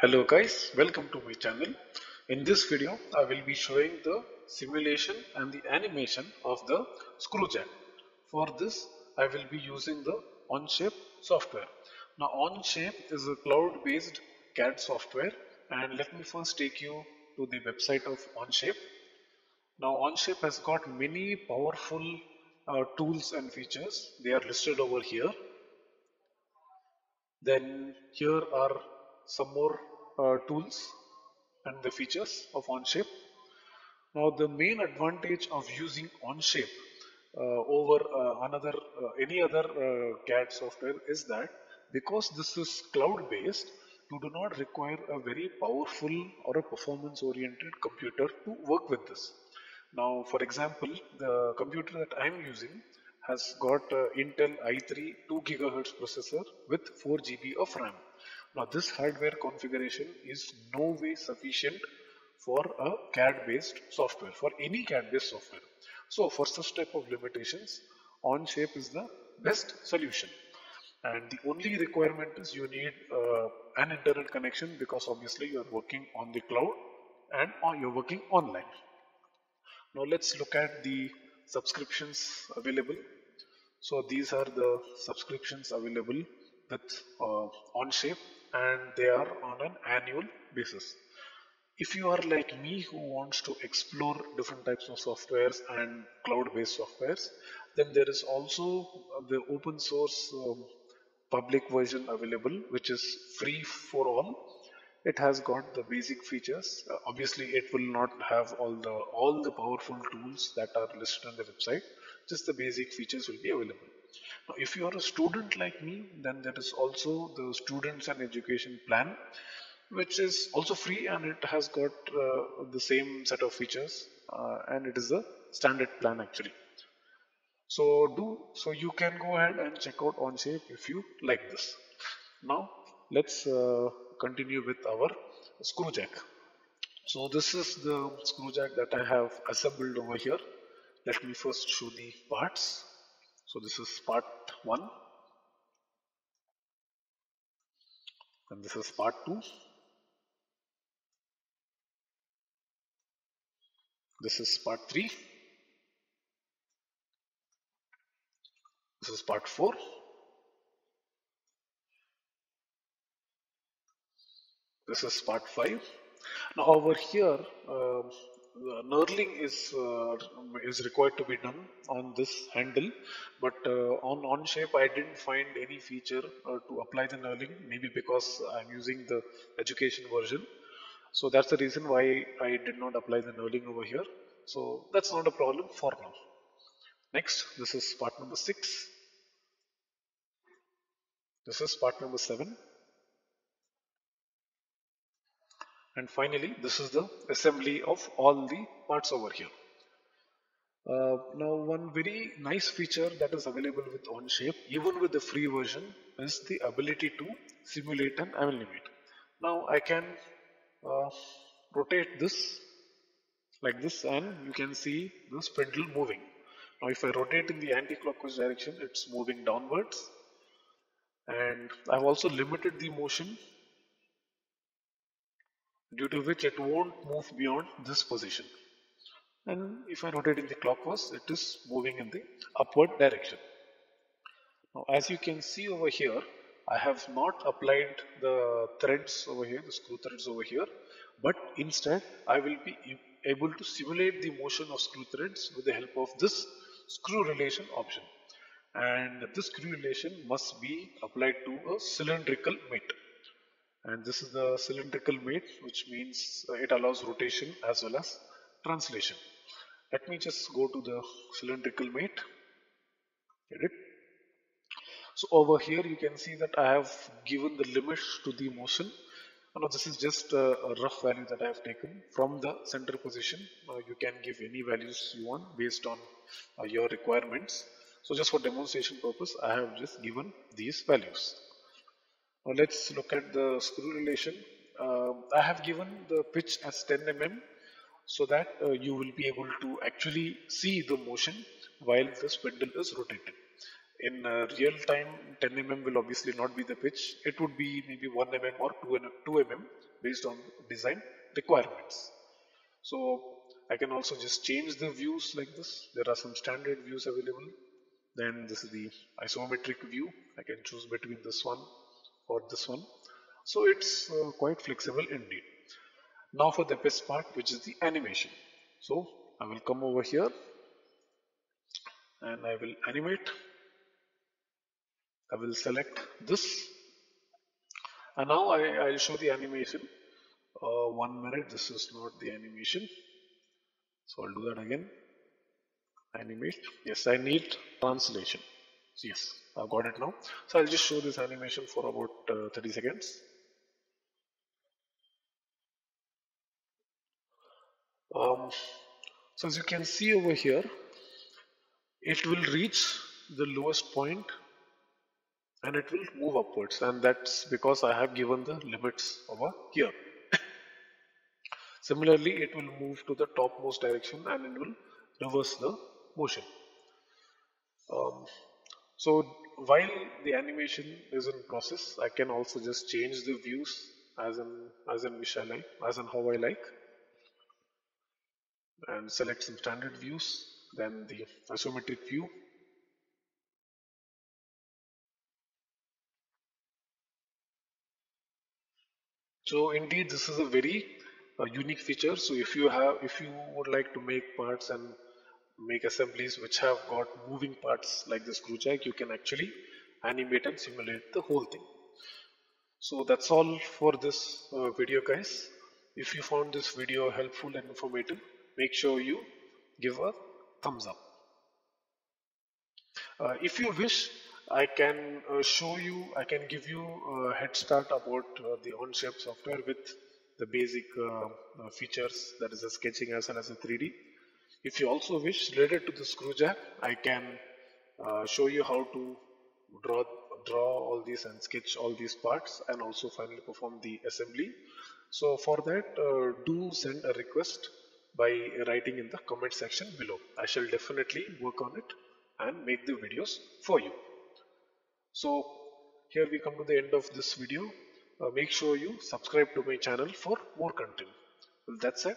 Hello guys, welcome to my channel. In this video, I will be showing the simulation and the animation of the screw jack. For this, I will be using the Onshape software. Now Onshape is a cloud-based CAD software and let me first take you to the website of Onshape. Now Onshape has got many powerful uh, tools and features. They are listed over here. Then here are some more tools and the features of Onshape. Now the main advantage of using Onshape uh, over uh, another uh, any other uh, CAD software is that because this is cloud based you do not require a very powerful or a performance oriented computer to work with this. Now for example the computer that I am using has got Intel i3 2 GHz processor with 4 GB of RAM. Now this hardware configuration is no way sufficient for a CAD based software, for any CAD based software. So for such type of limitations, Onshape is the best solution. And the only requirement is you need uh, an internet connection because obviously you are working on the cloud and you're working online. Now let's look at the subscriptions available. So these are the subscriptions available with uh, Onshape and they are on an annual basis. If you are like me who wants to explore different types of softwares and cloud-based softwares, then there is also the open source um, public version available, which is free for all. It has got the basic features. Uh, obviously, it will not have all the all the powerful tools that are listed on the website. Just the basic features will be available. If you are a student like me, then there is also the students and education plan, which is also free and it has got uh, the same set of features uh, and it is a standard plan actually. So do so you can go ahead and check out Onshape if you like this. Now let's uh, continue with our screw jack. So this is the screw jack that I have assembled over here. Let me first show the parts. So this is part 1 and this is part 2. This is part 3. This is part 4. This is part 5. Now over here, uh, knurling is uh, is required to be done on this handle but uh, on Onshape I didn't find any feature uh, to apply the knurling maybe because I'm using the education version. So that's the reason why I did not apply the knurling over here. So that's not a problem for now. Next this is part number 6 this is part number 7 and finally this is the assembly of all the parts over here. Uh, now one very nice feature that is available with Onshape even with the free version is the ability to simulate an animate. Now I can uh, rotate this like this and you can see the spindle moving. Now if I rotate in the anti-clockwise direction it's moving downwards. And I've also limited the motion due to which it won't move beyond this position. And if I rotate in the clockwise, it is moving in the upward direction. Now, as you can see over here, I have not applied the threads over here, the screw threads over here, but instead I will be able to simulate the motion of screw threads with the help of this screw relation option. And this screw relation must be applied to a cylindrical mate and this is the cylindrical mate which means it allows rotation as well as translation. Let me just go to the cylindrical mate edit so over here you can see that I have given the limits to the motion. Now this is just a, rough value that I have taken from the center position. Uh, you can give any values you want based on uh, your requirements. So just for demonstration purpose I have just given these values let's look at the screw relation. Uh, I have given the pitch as 10 mm so that uh, you will be able to actually see the motion while the spindle is rotated. In uh, real time, 10 mm will obviously not be the pitch. It would be maybe 1 mm or 2 mm, 2 mm based on design requirements. So I can also just change the views like this. There are some standard views available. Then this is the isometric view. I can choose between this one or this one. So it's uh, quite flexible indeed. Now for the best part which is the animation. So I will come over here and I will animate. I will select this and now I will show the animation. Uh, one minute, this is not the animation. So I'll do that again. Animate. Yes, I need translation. Yes, I've got it now. So I'll just show this animation for about uh, 30 seconds. Um, so as you can see over here, it will reach the lowest point and it will move upwards and that's because I have given the limits over here. Similarly, it will move to the topmost direction and it will reverse the motion. Um, so while the animation is in process, I can also just change the views as in as in which I like, as in how I like, and select some standard views, then the isometric view, So indeed this is a very uh, unique feature. So if you have, if you would like to make parts and make assemblies which have got moving parts like the screw jack, you can actually animate and simulate the whole thing. So that's all for this uh, video guys. If you found this video helpful and informative, make sure you give a thumbs up. Uh, if you wish, I can uh, show you, I can give you a head start about uh, the OnShape software with the basic uh, uh, features that is sketching as well as a 3D. If you also wish related to the screw jack, I can uh, show you how to draw draw all these and sketch all these parts and also finally perform the assembly. So for that, uh, do send a request by writing in the comment section below. I shall definitely work on it and make the videos for you. So here we come to the end of this video. Uh, make sure you subscribe to my channel for more content. With that said,